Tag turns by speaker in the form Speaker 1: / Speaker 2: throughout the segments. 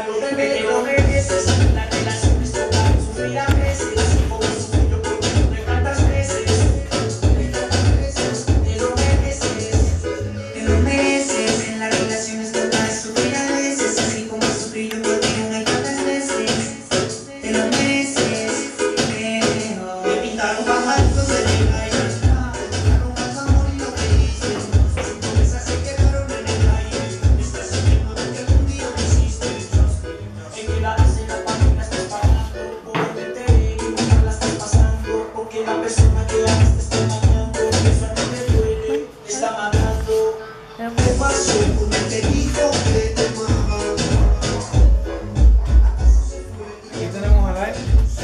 Speaker 1: Salúdame.
Speaker 2: Aquí tenemos a Lai,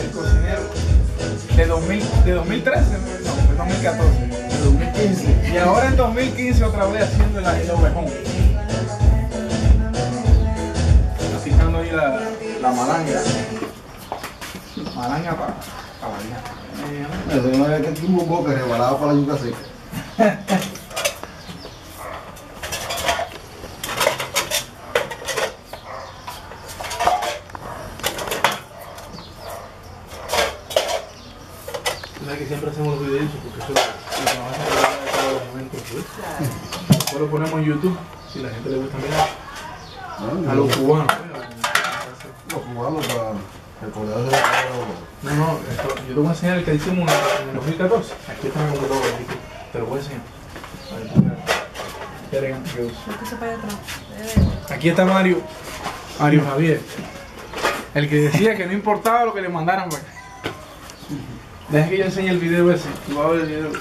Speaker 2: el cocinero, de, 2000, de 2013, no, de 2014.
Speaker 3: En 2015.
Speaker 2: Y ahora en 2015 otra vez haciendo el, el ovejón. Aplicando ahí la, la malanga. Malanga para pa la vida.
Speaker 3: Eso no es que tuvo boca rebalado para la yuca seca.
Speaker 2: sabes que siempre hacemos los videos porque eso es lo que recordar de todos los momentos. ¿sí? Después lo ponemos en YouTube, si la gente le gusta mirar.
Speaker 3: ¿no?
Speaker 2: A los cubanos.
Speaker 3: Los cubanos para recordarse de.
Speaker 2: No, no, esto, yo te voy a enseñar el que hicimos en el 2014. Aquí está mi computador, aquí. te lo voy a enseñar. A ver, mira. Qué elegante que uso. Aquí está Mario, Mario Javier, el que decía que no importaba lo que le mandaran para acá. Deja que yo enseñe el video ese, vas a ver el video.